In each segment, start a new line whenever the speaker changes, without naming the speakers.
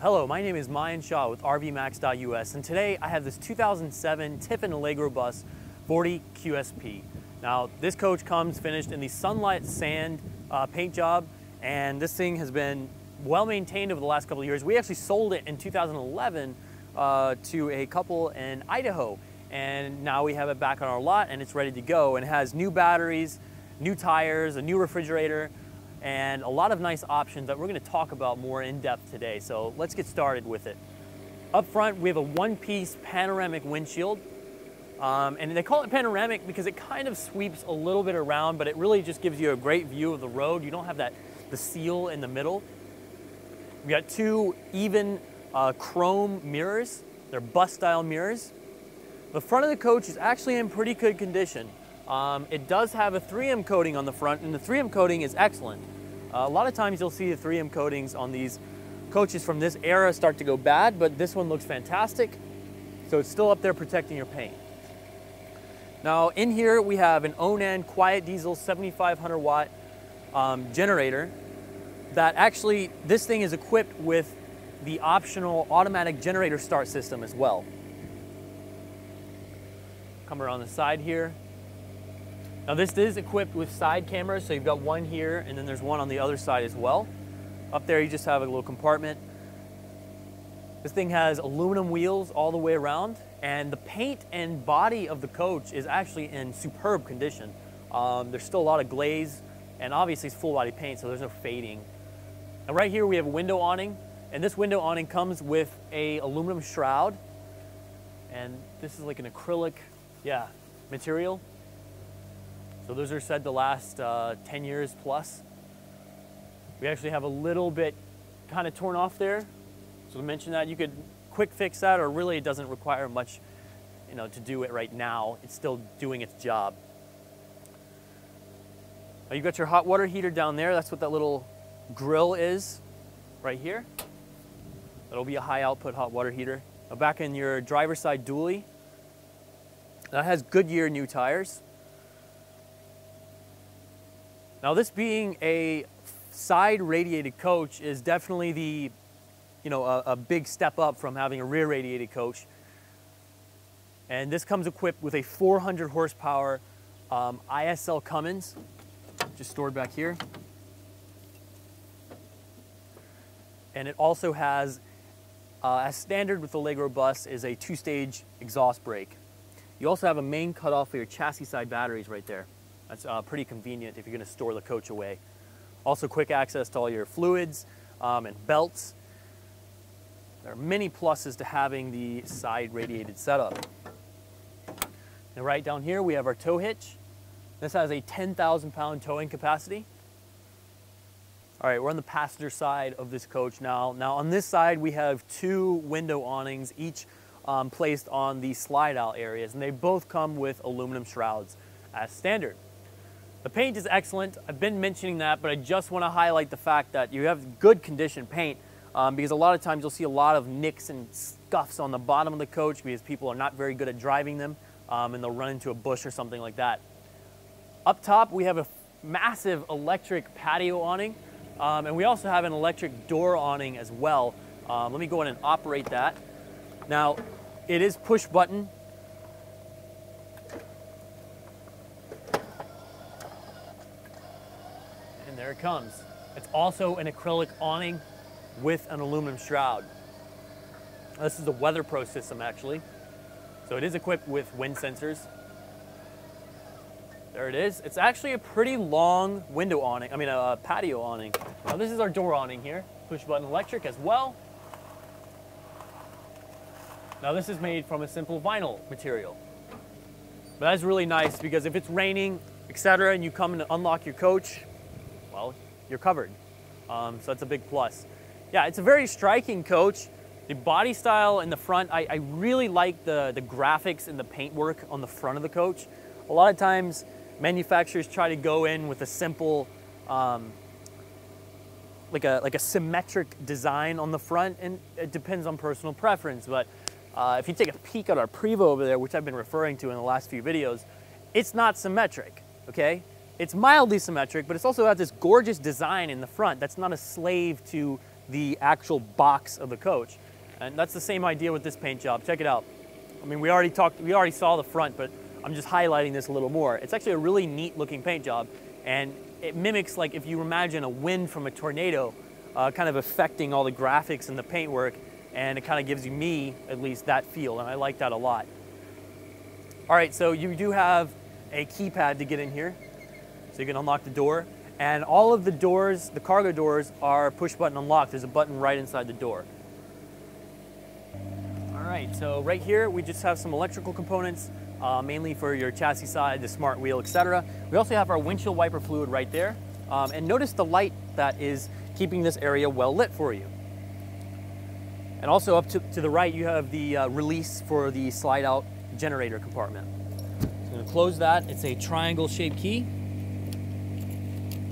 Hello, my name is Mayan Shaw with RVMax.us and today I have this 2007 Tiffin Allegro Bus 40 QSP. Now this coach comes finished in the Sunlight Sand uh, paint job and this thing has been well maintained over the last couple of years. We actually sold it in 2011 uh, to a couple in Idaho and now we have it back on our lot and it's ready to go and it has new batteries, new tires, a new refrigerator, and a lot of nice options that we're gonna talk about more in depth today. So let's get started with it. Up front, we have a one-piece panoramic windshield. Um, and they call it panoramic because it kind of sweeps a little bit around, but it really just gives you a great view of the road. You don't have that the seal in the middle. We got two even uh, chrome mirrors. They're bus style mirrors. The front of the coach is actually in pretty good condition. Um, it does have a 3M coating on the front, and the 3M coating is excellent. Uh, a lot of times you'll see the 3M coatings on these coaches from this era start to go bad, but this one looks fantastic. So it's still up there protecting your paint. Now in here we have an Onan quiet diesel 7500 watt um, generator that actually, this thing is equipped with the optional automatic generator start system as well. Come around the side here. Now this is equipped with side cameras, so you've got one here and then there's one on the other side as well. Up there you just have a little compartment. This thing has aluminum wheels all the way around and the paint and body of the coach is actually in superb condition. Um, there's still a lot of glaze and obviously it's full body paint so there's no fading. And right here we have a window awning and this window awning comes with a aluminum shroud and this is like an acrylic, yeah, material. So those are said to last uh, 10 years plus. We actually have a little bit kind of torn off there. So to mention that, you could quick fix that or really it doesn't require much you know, to do it right now. It's still doing its job. Now you've got your hot water heater down there. That's what that little grill is right here. That'll be a high output hot water heater. Now back in your driver's side dually, that has Goodyear new tires. Now this being a side radiated coach is definitely the, you know, a, a, big step up from having a rear radiated coach. And this comes equipped with a 400 horsepower um, ISL Cummins, just stored back here. And it also has, uh, as standard with the Allegro bus, is a two-stage exhaust brake. You also have a main cutoff for your chassis side batteries right there. That's uh, pretty convenient if you're going to store the coach away. Also quick access to all your fluids um, and belts. There are many pluses to having the side radiated setup. And right down here we have our tow hitch. This has a 10,000 pound towing capacity. All right, we're on the passenger side of this coach now. Now on this side we have two window awnings, each um, placed on the slide out areas, and they both come with aluminum shrouds as standard. The paint is excellent. I've been mentioning that, but I just want to highlight the fact that you have good condition paint um, because a lot of times you'll see a lot of nicks and scuffs on the bottom of the coach because people are not very good at driving them um, and they'll run into a bush or something like that. Up top, we have a massive electric patio awning um, and we also have an electric door awning as well. Um, let me go in and operate that. Now, it is push button there it comes. It's also an acrylic awning with an aluminum shroud. This is a Weather Pro system actually. So it is equipped with wind sensors. There it is. It's actually a pretty long window awning, I mean a patio awning. Now this is our door awning here, push button electric as well. Now this is made from a simple vinyl material. But that's really nice because if it's raining, etc., and you come and unlock your coach, well, you're covered. Um, so that's a big plus. Yeah, it's a very striking coach. The body style in the front, I, I really like the, the graphics and the paintwork on the front of the coach. A lot of times manufacturers try to go in with a simple, um, like a like a symmetric design on the front, and it depends on personal preference. But uh, if you take a peek at our Prevost over there, which I've been referring to in the last few videos, it's not symmetric. Okay, it's mildly symmetric, but it's also got this gorgeous design in the front that's not a slave to the actual box of the coach. And that's the same idea with this paint job. Check it out. I mean, we already talked, we already saw the front, but I'm just highlighting this a little more. It's actually a really neat looking paint job and it mimics like if you imagine a wind from a tornado uh, kind of affecting all the graphics and the paintwork and it kind of gives you me at least that feel and I like that a lot. All right, so you do have a keypad to get in here. So you can unlock the door and all of the doors, the cargo doors are push button unlocked. There's a button right inside the door. All right, so right here we just have some electrical components, uh, mainly for your chassis side, the smart wheel, etc. We also have our windshield wiper fluid right there. Um, and notice the light that is keeping this area well lit for you. And also up to, to the right, you have the uh, release for the slide out generator compartment. So I'm gonna close that. It's a triangle shaped key.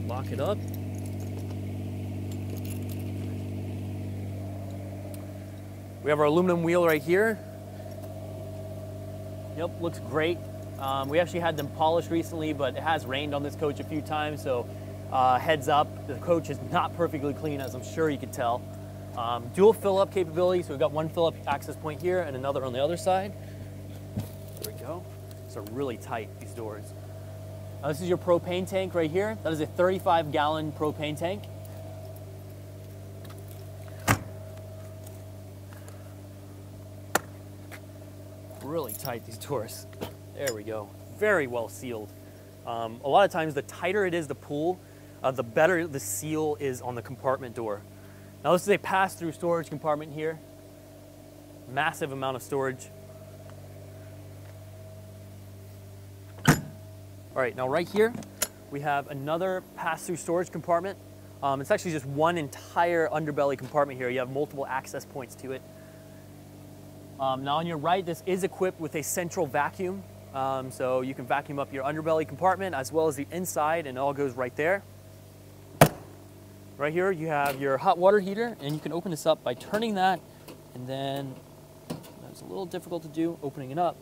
Lock it up. We have our aluminum wheel right here. Yep, looks great. Um, we actually had them polished recently, but it has rained on this coach a few times, so uh, heads up, the coach is not perfectly clean, as I'm sure you can tell. Um, dual fill-up capability, so we've got one fill-up access point here and another on the other side. There we go. Are really tight, these doors. Now this is your propane tank right here. That is a 35 gallon propane tank. Really tight, these doors. There we go. Very well sealed. Um, a lot of times, the tighter it is, the pull, uh, the better the seal is on the compartment door. Now this is a pass-through storage compartment here. Massive amount of storage. All right, now right here, we have another pass-through storage compartment. Um, it's actually just one entire underbelly compartment here. You have multiple access points to it. Um, now on your right, this is equipped with a central vacuum. Um, so you can vacuum up your underbelly compartment as well as the inside and it all goes right there. Right here you have your hot water heater and you can open this up by turning that and then that's a little difficult to do opening it up.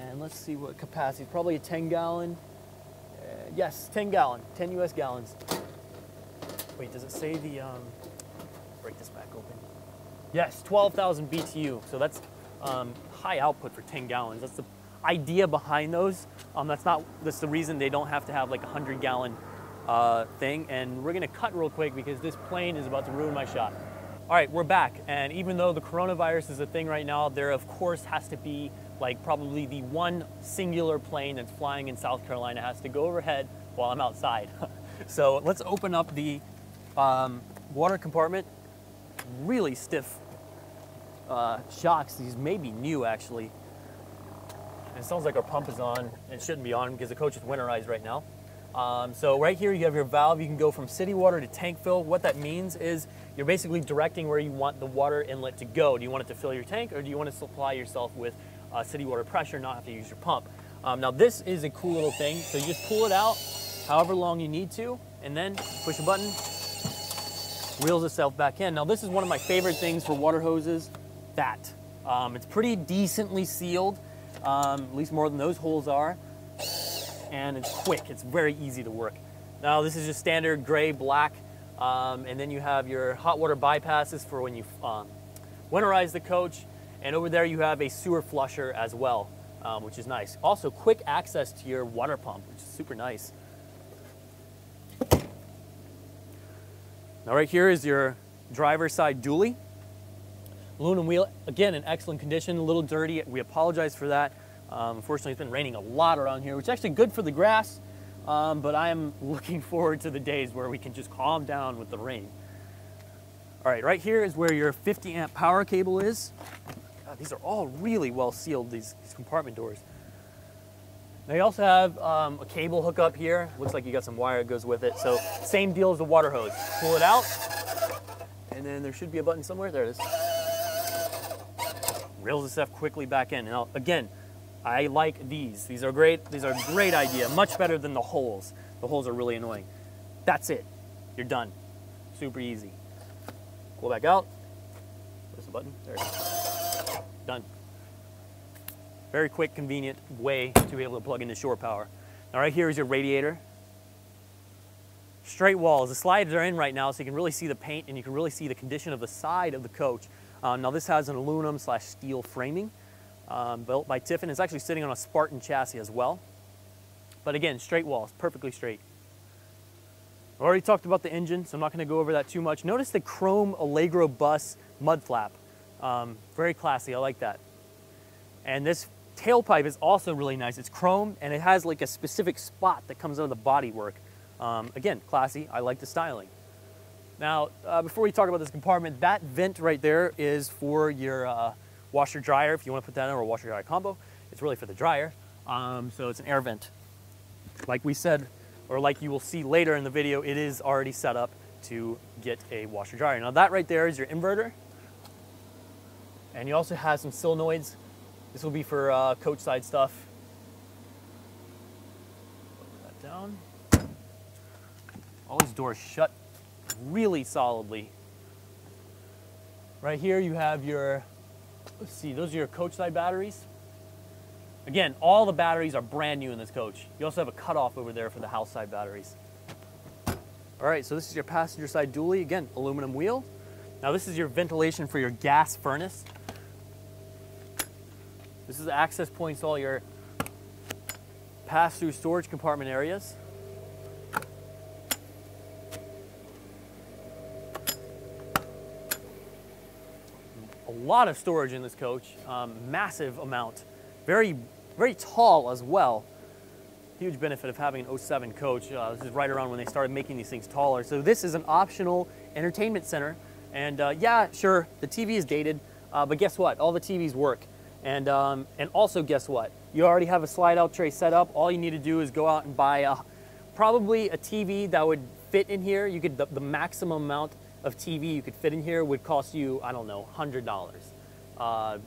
And let's see what capacity, probably a 10 gallon. Yes, 10 gallon, 10 US gallons. Wait, does it say the, um, break this back open. Yes, 12,000 BTU. So that's um, high output for 10 gallons. That's the idea behind those. Um, that's not, that's the reason they don't have to have like a 100 gallon uh, thing. And we're gonna cut real quick because this plane is about to ruin my shot. All right, we're back. And even though the coronavirus is a thing right now, there of course has to be like probably the one singular plane that's flying in South Carolina has to go overhead while I'm outside. so let's open up the um, water compartment. Really stiff uh, shocks. These may be new actually. And it sounds like our pump is on. It shouldn't be on because the coach is winterized right now. Um, so right here you have your valve. You can go from city water to tank fill. What that means is you're basically directing where you want the water inlet to go. Do you want it to fill your tank or do you want to supply yourself with uh, city water pressure, not have to use your pump? Um, now this is a cool little thing. So you just pull it out however long you need to and then push a button, reels itself back in. Now this is one of my favorite things for water hoses, that. Um, it's pretty decently sealed, um, at least more than those holes are and it's quick. It's very easy to work. Now this is just standard gray, black, um, and then you have your hot water bypasses for when you um, winterize the coach, and over there you have a sewer flusher as well, um, which is nice. Also quick access to your water pump, which is super nice. Now right here is your driver's side dually. Aluminum wheel, again in excellent condition, a little dirty. We apologize for that. Um, unfortunately, it's been raining a lot around here, which is actually good for the grass, um, but I am looking forward to the days where we can just calm down with the rain. All right, right here is where your 50 amp power cable is. God, these are all really well sealed, these, these compartment doors. Now you also have um, a cable hookup here. Looks like you got some wire that goes with it. So same deal as the water hose. Pull it out, and then there should be a button somewhere. There it is. Reels the stuff quickly back in. Now again, I like these. These are great. These are a great idea. Much better than the holes. The holes are really annoying. That's it. You're done. Super easy. Pull back out. Press the button. There it is. Done. Very quick, convenient way to be able to plug into shore power. Now right here is your radiator. straight walls. The slides are in right now, so you can really see the paint and you can really see the condition of the side of the coach. Um, now this has an aluminum slash steel framing um, built by Tiffin. It's actually sitting on a Spartan chassis as well. But again, straight walls, perfectly straight. I already talked about the engine, so I'm not going to go over that too much. Notice the chrome Allegro bus mud flap. Um, very classy, I like that. And this tailpipe is also really nice. It's chrome and it has like a specific spot that comes out of the bodywork. Um, again, classy, I like the styling. Now, uh, before we talk about this compartment, that vent right there is for your uh, washer dryer, if you want to put that in, or washer dryer combo. It's really for the dryer. Um, so it's an air vent. Like we said, or like you will see later in the video, it is already set up to get a washer dryer. Now that right there is your inverter. And you also have some solenoids. This will be for uh, coach side stuff. Put that down. All these doors shut really solidly. Right here you have your, let's see, those are your coach side batteries. Again, all the batteries are brand new in this coach. You also have a cutoff over there for the house side batteries. All right, so this is your passenger side dually. Again, aluminum wheel. Now this is your ventilation for your gas furnace. This is access points to all your pass-through storage compartment areas. Lot of storage in this coach, um, massive amount. Very, very tall as well. Huge benefit of having an 07 coach. Uh, this is right around when they started making these things taller. So this is an optional entertainment center. And uh, yeah, sure, the TV is dated, uh, but guess what? All the TVs work. And, um, and also guess what? You already have a slide out tray set up. All you need to do is go out and buy a, probably a TV that would fit in here. You could, the, the maximum amount of TV you could fit in here would cost you, I don't know, $100. Uh,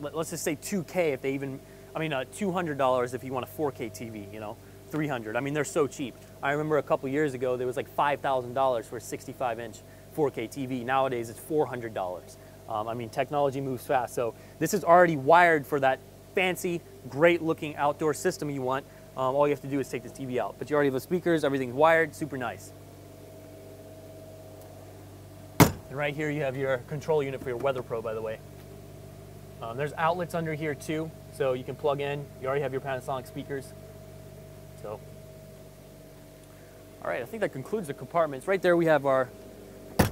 let, us just say 2K if they even, I mean, uh, $200 if you want a 4K TV, you know, 300. I mean, they're so cheap. I remember a couple years ago, there was like $5,000 for a 65 inch 4K TV. Nowadays, it's $400. Um, I mean, technology moves fast. So this is already wired for that fancy, great looking outdoor system you want. Um, all you have to do is take this TV out. But you already have the speakers, everything's wired, super nice. And right here you have your control unit for your Weather Pro, by the way. Um, there's outlets under here too, so you can plug in. You already have your Panasonic speakers. So, all right, I think that concludes the compartments. Right there we have our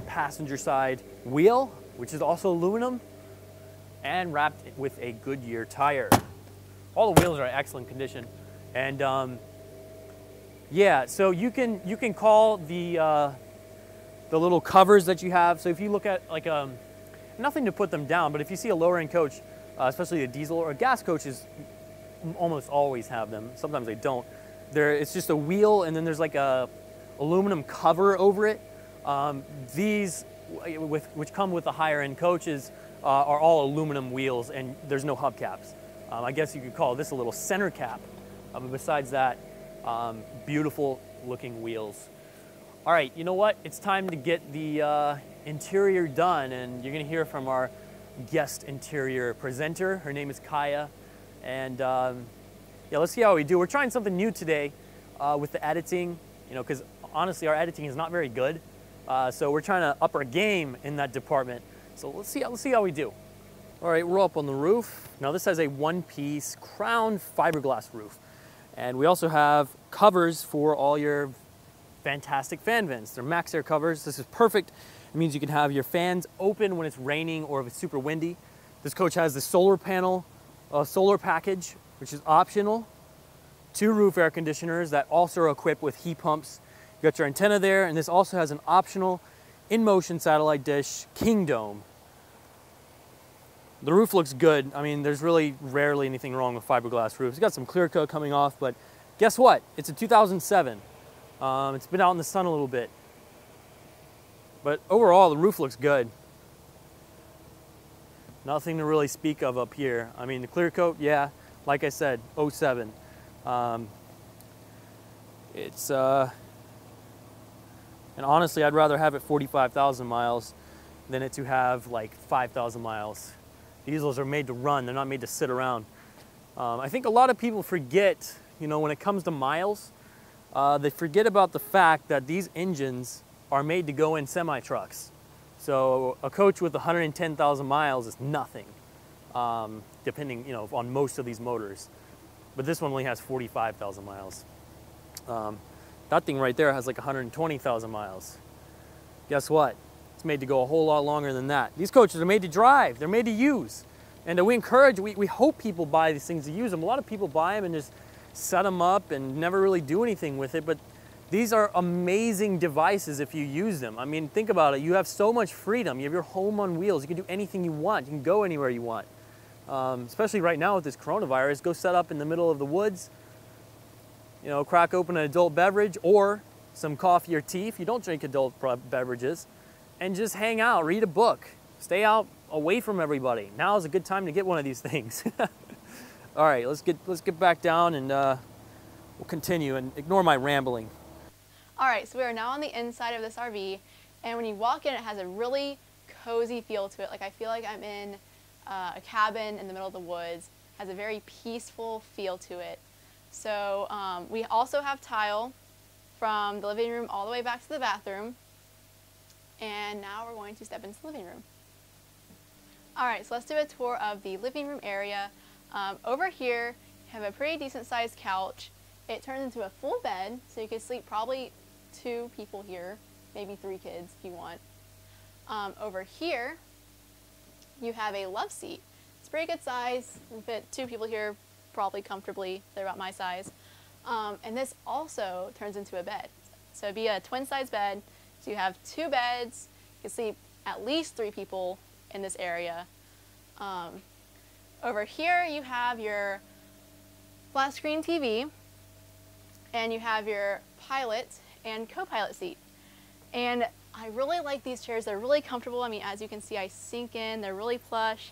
passenger side wheel, which is also aluminum, and wrapped with a Goodyear tire. All the wheels are in excellent condition. And um, yeah, so you can, you can call the, uh, the little covers that you have. So if you look at like, um, nothing to put them down, but if you see a lower end coach, uh, especially a diesel or a gas coaches, almost always have them. Sometimes they don't. There, it's just a wheel and then there's like a aluminum cover over it. Um, these, with, which come with the higher end coaches, uh, are all aluminum wheels and there's no hubcaps. Um, I guess you could call this a little center cap. But besides that, um, beautiful looking wheels. All right, you know what? It's time to get the uh, interior done, and you're gonna hear from our guest interior presenter. Her name is Kaya, and um, yeah, let's see how we do. We're trying something new today uh, with the editing, you know, because honestly, our editing is not very good. Uh, so we're trying to up our game in that department. So let's see, let's see how we do. All right, we're up on the roof. Now this has a one-piece crown fiberglass roof. And we also have covers for all your fantastic fan vents. They're MaxxAir covers. This is perfect. It means you can have your fans open when it's raining or if it's super windy. This coach has the solar panel, uh, solar package, which is optional. Two roof air conditioners that also are equipped with heat pumps. You got your antenna there, and this also has an optional in-motion satellite dish, King Dome. The roof looks good. I mean, there's really rarely anything wrong with fiberglass roofs. It's got some clear coat coming off, but guess what? It's a 2007. Um, it's been out in the sun a little bit. But overall, the roof looks good. Nothing to really speak of up here. I mean, the clear coat, yeah, like I said, 07. Um, it's, uh, and honestly, I'd rather have it 45,000 miles than it to have like 5,000 miles. Diesels are made to run, they're not made to sit around. Um, I think a lot of people forget, you know, when it comes to miles, uh, they forget about the fact that these engines are made to go in semi trucks. So a coach with 110,000 miles is nothing, um, depending, you know, on most of these motors. But this one only has 45,000 miles. Um, that thing right there has like 120,000 miles. Guess what? It's made to go a whole lot longer than that. These coaches are made to drive. They're made to use. And we encourage, we, we hope people buy these things to use them. A lot of people buy them and just set them up and never really do anything with it. But these are amazing devices if you use them. I mean, think about it. You have so much freedom. You have your home on wheels. You can do anything you want. You can go anywhere you want. Um, especially right now with this coronavirus, go set up in the middle of the woods, you know, crack open an adult beverage or some coffee or tea if you don't drink adult beverages, and just hang out, read a book, stay out away from everybody. Now is a good time to get one of these things. All right, let's get let's get back down and uh, we'll continue and ignore my rambling.
All right, so we are now on the inside of this RV, and when you walk in, it has a really cozy feel to it. Like I feel like I'm in uh, a cabin in the middle of the woods. Has a very peaceful feel to it. So um, we also have tile from the living room all the way back to the bathroom. And now we're going to step into the living room. All right, so let's do a tour of the living room area. Um, over here, you have a pretty decent sized couch. It turns into a full bed, so you can sleep probably two people here, maybe three kids if you want. Um, over here, you have a love seat. It's pretty good size. You fit two people here probably comfortably. They're about my size. Um, and this also turns into a bed. So it'd be a twin size bed. So you have two beds. You can sleep at least three people in this area. Um, over here you have your flat screen TV and you have your pilot and co-pilot seat. And I really like these chairs. They're really comfortable. I mean, as you can see, I sink in. They're really plush.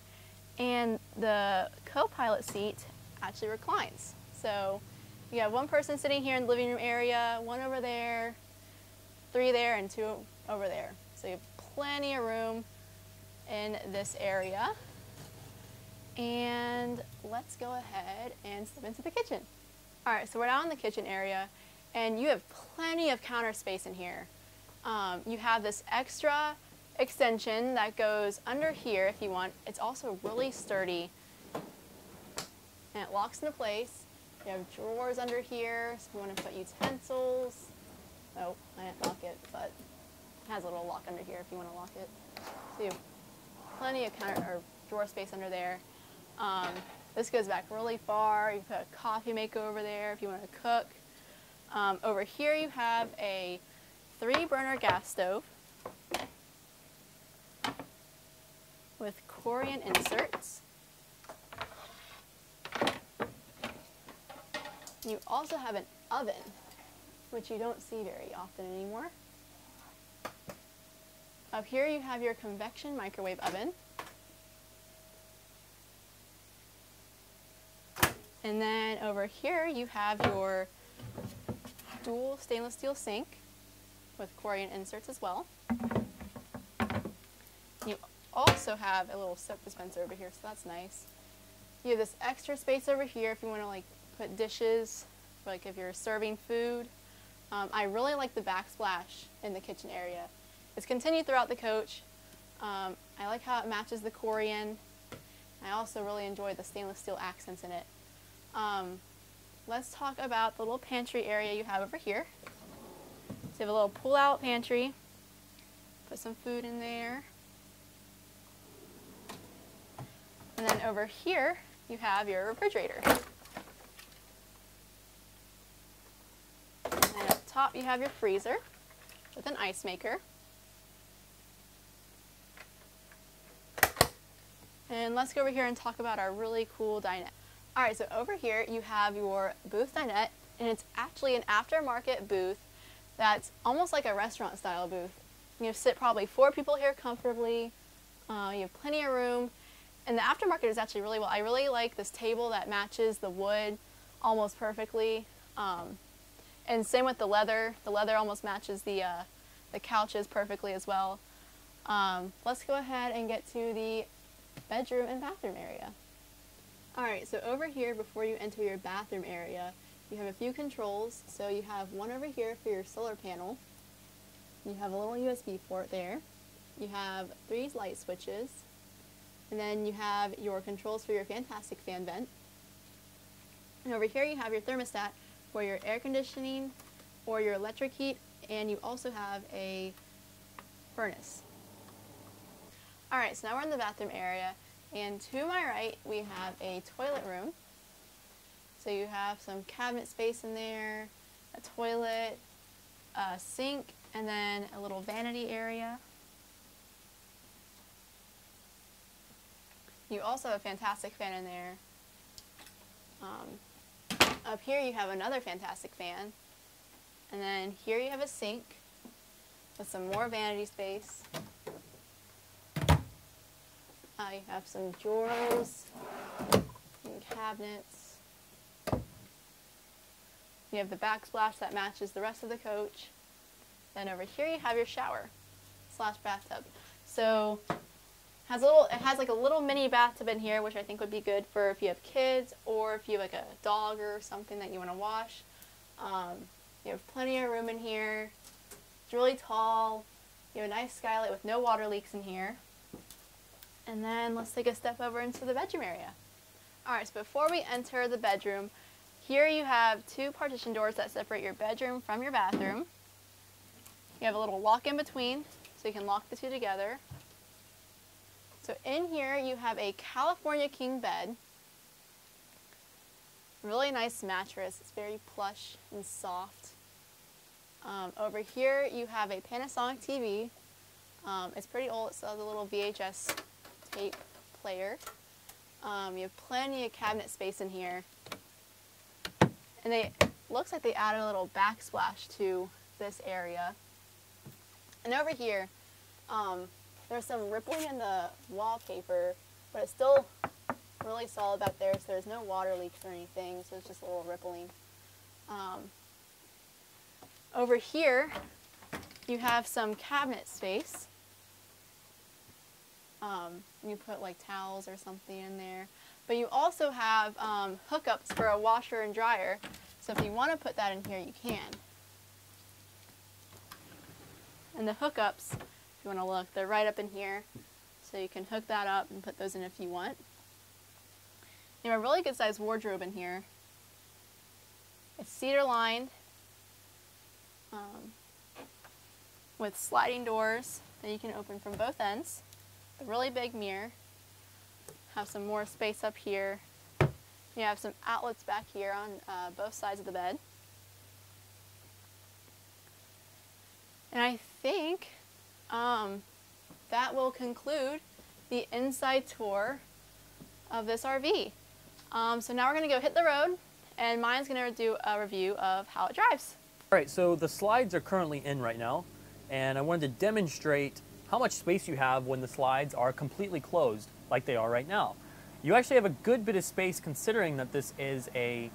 And the co-pilot seat actually reclines. So you have one person sitting here in the living room area, one over there, three there, and two over there. So you have plenty of room in this area. And let's go ahead and step into the kitchen. All right, so we're now in the kitchen area and you have plenty of counter space in here. Um, you have this extra extension that goes under here if you want. It's also really sturdy and it locks into place. You have drawers under here, so if you want to put utensils. Oh, I didn't lock it, but it has a little lock under here if you want to lock it. So you have plenty of counter or drawer space under there. Um, this goes back really far. You put a coffee maker over there if you want to cook. Um, over here you have a three burner gas stove with Corian inserts. You also have an oven, which you don't see very often anymore. Up here you have your convection microwave oven. And then over here you have your dual stainless steel sink with Corian inserts as well. You also have a little soap dispenser over here, so that's nice. You have this extra space over here if you want to like put dishes, like if you're serving food. Um, I really like the backsplash in the kitchen area. It's continued throughout the coach. Um, I like how it matches the Corian. I also really enjoy the stainless steel accents in it. Um, let's talk about the little pantry area you have over here. So you have a little pull-out pantry. Put some food in there. And then over here, you have your refrigerator. And up top, you have your freezer with an ice maker. And let's go over here and talk about our really cool dinette. All right, so over here you have your booth dinette, and it's actually an aftermarket booth that's almost like a restaurant style booth. You sit probably four people here comfortably. Uh, you have plenty of room. And the aftermarket is actually really well. I really like this table that matches the wood almost perfectly. Um, and same with the leather. The leather almost matches the, uh, the couches perfectly as well. Um, let's go ahead and get to the bedroom and bathroom area. Alright, so over here before you enter your bathroom area, you have a few controls. So you have one over here for your solar panel. You have a little USB port there. You have three light switches. And then you have your controls for your fantastic fan vent. And over here you have your thermostat for your air conditioning or your electric heat, and you also have a furnace. Alright, so now we're in the bathroom area, and to my right we have a toilet room. So you have some cabinet space in there, a toilet, a sink, and then a little vanity area. You also have a fantastic fan in there. Um, up here you have another fantastic fan. And then here you have a sink with some more vanity space. You have some drawers and cabinets. You have the backsplash that matches the rest of the coach. Then over here you have your shower slash bathtub. So has a little it has like a little mini bathtub in here which I think would be good for if you have kids or if you have like a dog or something that you want to wash. Um, you have plenty of room in here. It's really tall. You have a nice skylight with no water leaks in here. And then let's take a step over into the bedroom area. Alright, so before we enter the bedroom, here you have two partition doors that separate your bedroom from your bathroom. You have a little lock in between, so you can lock the two together. So in here you have a California King bed. Really nice mattress. It's very plush and soft. Um, over here you have a Panasonic TV. Um, it's pretty old. so It has a little VHS tape player. Um, you have plenty of cabinet space in here. And they looks like they added a little backsplash to this area. And over here, um, there's some rippling in the wallpaper, but it's still really solid back there, so there's no water leaks or anything, so it's just a little rippling. Um, over here, you have some cabinet space. Um, you put like towels or something in there. But you also have um, hookups for a washer and dryer. So if you want to put that in here, you can. And the hookups, if you want to look, they're right up in here. So you can hook that up and put those in if you want. You have a really good sized wardrobe in here. It's cedar lined um, with sliding doors that you can open from both ends. A really big mirror. Have some more space up here. You have some outlets back here on uh, both sides of the bed. And I think um, that will conclude the inside tour of this RV. Um, so now we're going to go hit the road, and mine's going to do a review of how it drives.
All right, so the slides are currently in right now, and I wanted to demonstrate how much space you have when the slides are completely closed, like they are right now. You actually have a good bit of space considering that this is a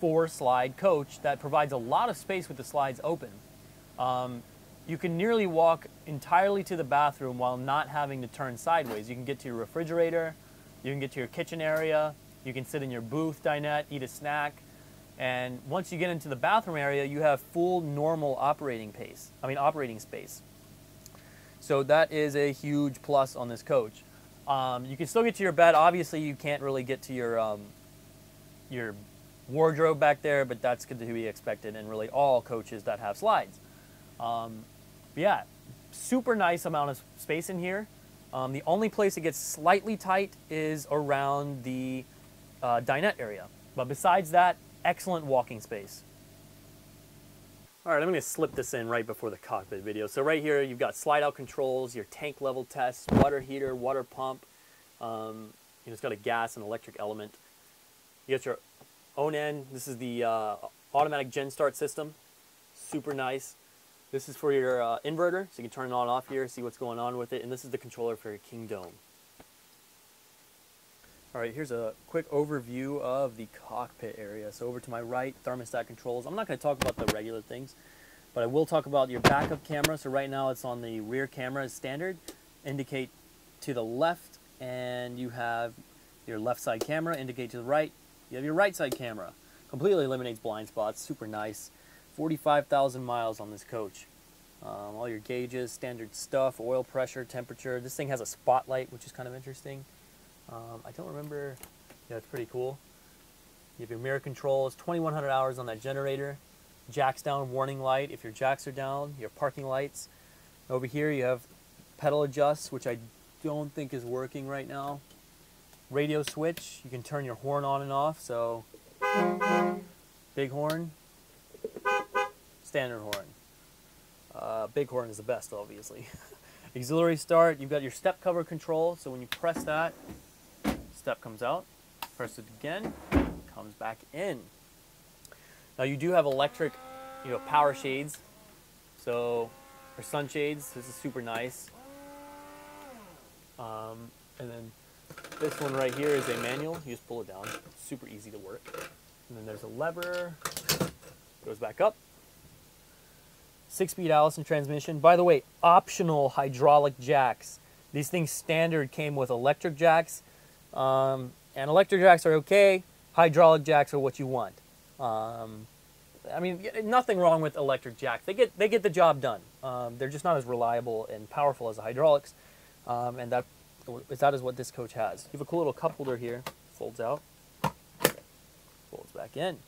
four slide coach that provides a lot of space with the slides open. Um, you can nearly walk entirely to the bathroom while not having to turn sideways. You can get to your refrigerator, you can get to your kitchen area, you can sit in your booth dinette, eat a snack, and once you get into the bathroom area, you have full normal operating pace. I mean operating space. So that is a huge plus on this coach. Um, you can still get to your bed. Obviously, you can't really get to your um, your wardrobe back there, but that's to be expected in really all coaches that have slides. Um, yeah, super nice amount of space in here. Um, the only place it gets slightly tight is around the uh, dinette area. But besides that, excellent walking space. All right, I'm gonna slip this in right before the cockpit video. So right here, you've got slide out controls, your tank level test, water heater, water pump. Um, you know, it's got a gas and electric element. You got your Onan. This is the uh, automatic gen start system. Super nice. This is for your uh, inverter, so you can turn it on and off here, see what's going on with it. And this is the controller for your King Dome. All right, here's a quick overview of the cockpit area. So over to my right, thermostat controls. I'm not going to talk about the regular things, but I will talk about your backup camera. So right now it's on the rear camera as standard. Indicate to the left, and you have your left side camera. Indicate to the right. You have your right side camera. completely eliminates blind spots. Super nice. 45,000 miles on this coach. Um, all your gauges, standard stuff, oil pressure, temperature. This thing has a spotlight, which is kind of interesting. Um, I don't remember. Yeah, it's pretty cool. You have your mirror controls, 2100 hours on that generator. Jacks down, warning light if your jacks are down. Your parking lights. Over here you have pedal adjust, which I don't think is working right now. Radio switch, you can turn your horn on and off. So big horn, standard horn. Uh, big horn is the best, obviously. Auxiliary start, you've got your step cover control, so when you press that, step comes out. Press it again, comes back in. Now you do have electric, you know, power shades. So, or sunshades, this is super nice. Um, and then this one right here is a manual. You just pull it down. Super easy to work. And then there's a lever, goes back up. Six-speed Allison transmission. By the way, optional hydraulic jacks. These things standard came with electric jacks, um, and electric jacks are okay. Hydraulic jacks are what you want. Um, I mean, nothing wrong with electric jacks. They get they get the job done. Um, they're just not as reliable and powerful as the hydraulics, um, and that that is what this coach has. You have a cool little cup holder here. Folds out, folds back in.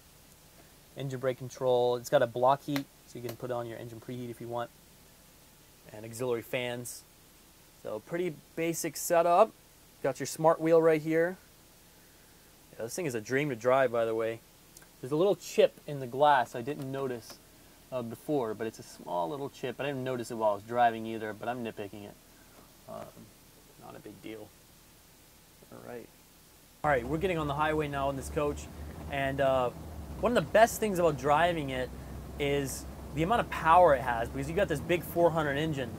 Engine brake control. It's got a block heat so you can put on your engine preheat if you want. And auxiliary fans. So pretty basic setup. Got your smart wheel right here. Yeah, this thing is a dream to drive, by the way. There's a little chip in the glass I didn't notice uh, before, but it's a small little chip. I didn't notice it while I was driving either, but I'm nitpicking it. Um, not a big deal. All right. All right, we're getting on the highway now in this coach, and uh, one of the best things about driving it is the amount of power it has because you got this big 400 engine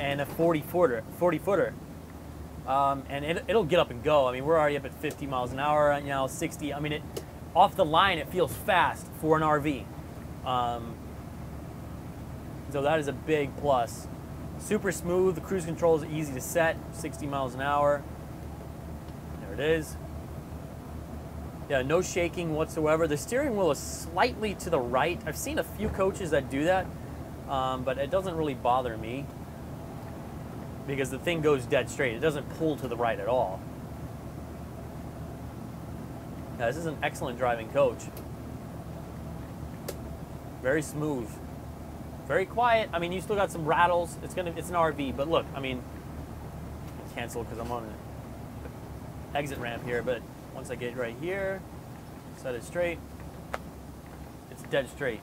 and a 40 footer, 40 footer, um, and it, will get up and go. I mean, we're already up at 50 miles an hour right now, 60. I mean, it off the line it feels fast for an RV. Um, so that is a big plus. Super smooth. The cruise control is easy to set, 60 miles an hour. There it is. Yeah, no shaking whatsoever. The steering wheel is slightly to the right. I've seen a few coaches that do that, um, but it doesn't really bother me because the thing goes dead straight. It doesn't pull to the right at all. Yeah, this is an excellent driving coach. Very smooth. Very quiet. I mean, you still got some rattles. It's gonna. It's an RV, but look. I mean, cancel because I'm on an exit ramp here, but once I get right here, set it straight, it's dead straight.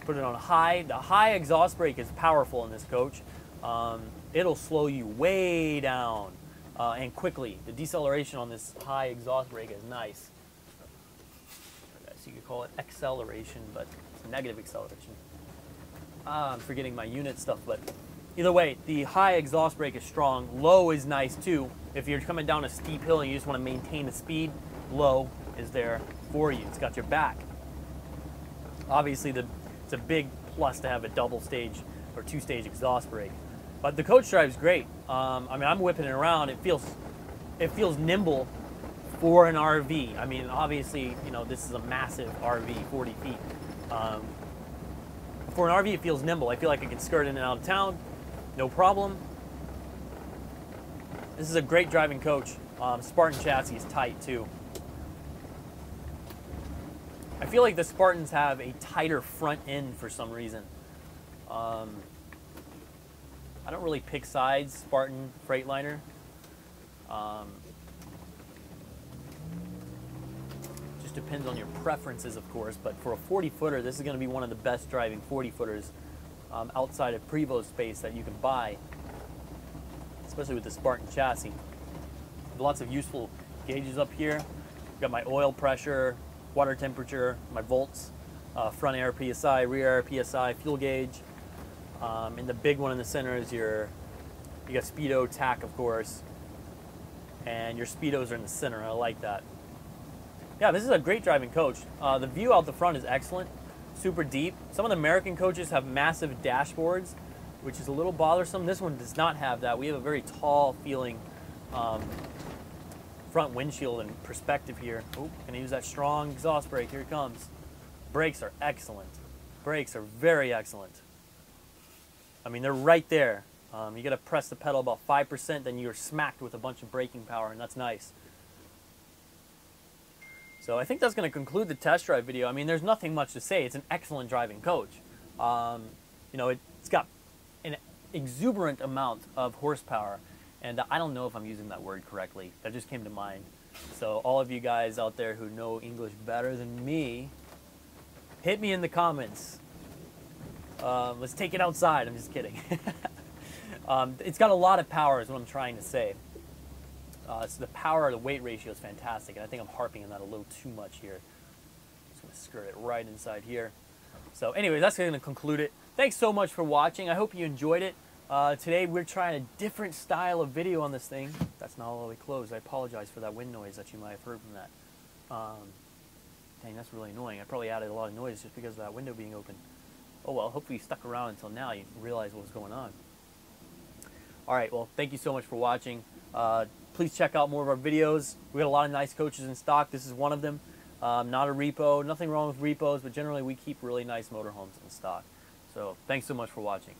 Put it on high. The high exhaust brake is powerful in this coach. Um, it'll slow you way down uh, and quickly. The deceleration on this high exhaust brake is nice. I guess you could call it acceleration, but it's negative acceleration. Uh, I'm forgetting my unit stuff, but either way, the high exhaust brake is strong. Low is nice too. If you're coming down a steep hill and you just want to maintain the speed, low is there for you. It's got your back. Obviously, the, it's a big plus to have a double stage or two stage exhaust brake. But the coach drive's great. Um, I mean, I'm whipping it around. It feels, it feels nimble for an RV. I mean, obviously, you know, this is a massive RV, 40 feet. Um, for an RV, it feels nimble. I feel like I can skirt in and out of town, no problem. This is a great driving coach. Um, Spartan chassis is tight too. I feel like the Spartans have a tighter front end for some reason. Um, I don't really pick sides, Spartan, Freightliner. Um, just depends on your preferences, of course, but for a 40 footer, this is going to be one of the best driving 40 footers um, outside of Prevost space that you can buy especially with the Spartan chassis. Lots of useful gauges up here. Got my oil pressure, water temperature, my volts, uh, front air PSI, rear air PSI, fuel gauge. Um, and the big one in the center is your, you got speedo, tach, of course, and your speedos are in the center. I like that. Yeah, this is a great driving coach. Uh, the view out the front is excellent, super deep. Some of the American coaches have massive dashboards which is a little bothersome. This one does not have that. We have a very tall feeling um, front windshield and perspective here. Oh, gonna use that strong exhaust brake. Here it comes. Brakes are excellent. Brakes are very excellent. I mean, they're right there. Um, you gotta press the pedal about 5%, then you're smacked with a bunch of braking power, and that's nice. So I think that's going to conclude the test drive video. I mean, there's nothing much to say. It's an excellent driving coach. Um, you know, it, it's got an exuberant amount of horsepower, and I don't know if I'm using that word correctly. That just came to mind. So all of you guys out there who know English better than me, hit me in the comments. Um, let's take it outside. I'm just kidding. um, it's got a lot of power, is what I'm trying to say. Uh, so the power to weight ratio is fantastic, and I think I'm harping on that a little too much here. Just gonna skirt it right inside here. So anyway, that's gonna conclude it. Thanks so much for watching. I hope you enjoyed it. Uh, today we're trying a different style of video on this thing. That's not all the way closed. I apologize for that wind noise that you might have heard from that. Um, dang, that's really annoying. I probably added a lot of noise just because of that window being open. Oh well, hopefully you stuck around until now. You realize what was going on. All right, well, thank you so much for watching. Uh, please check out more of our videos. We got a lot of nice coaches in stock. This is one of them. Um, not a repo. Nothing wrong with repos, but generally we keep really nice motorhomes in stock. So thanks so much for watching.